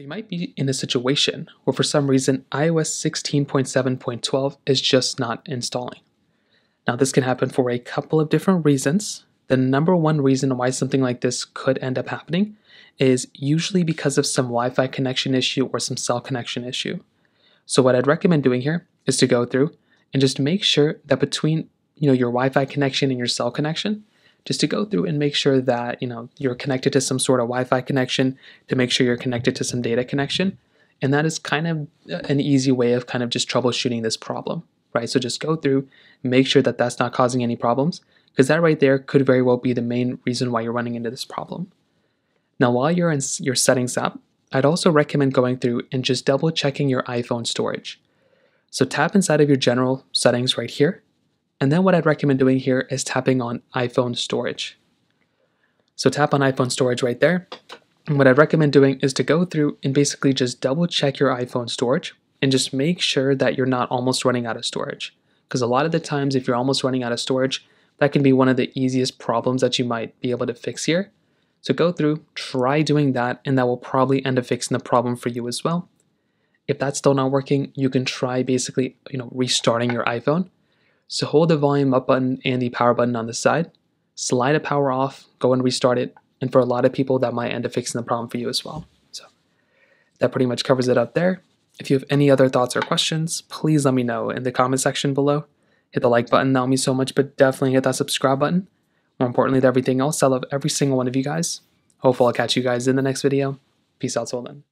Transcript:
You might be in a situation where for some reason iOS 16.7.12 is just not installing. Now this can happen for a couple of different reasons. The number one reason why something like this could end up happening is usually because of some Wi-Fi connection issue or some cell connection issue. So what I'd recommend doing here is to go through and just make sure that between you know your Wi-Fi connection and your cell connection, just to go through and make sure that you know you're connected to some sort of Wi-Fi connection, to make sure you're connected to some data connection, and that is kind of an easy way of kind of just troubleshooting this problem, right? So just go through, make sure that that's not causing any problems, because that right there could very well be the main reason why you're running into this problem. Now, while you're in your settings app, I'd also recommend going through and just double checking your iPhone storage. So tap inside of your general settings right here and then what I'd recommend doing here is tapping on iPhone storage. So tap on iPhone storage right there. And what I'd recommend doing is to go through and basically just double check your iPhone storage and just make sure that you're not almost running out of storage. Because a lot of the times, if you're almost running out of storage, that can be one of the easiest problems that you might be able to fix here. So go through, try doing that, and that will probably end up fixing the problem for you as well. If that's still not working, you can try basically, you know, restarting your iPhone so hold the volume up button and the power button on the side, slide the power off, go and restart it, and for a lot of people that might end up fixing the problem for you as well. So that pretty much covers it up there. If you have any other thoughts or questions, please let me know in the comment section below. Hit the like button, that will mean so much, but definitely hit that subscribe button. More importantly than everything else, I love every single one of you guys. Hopefully I'll catch you guys in the next video. Peace out till then.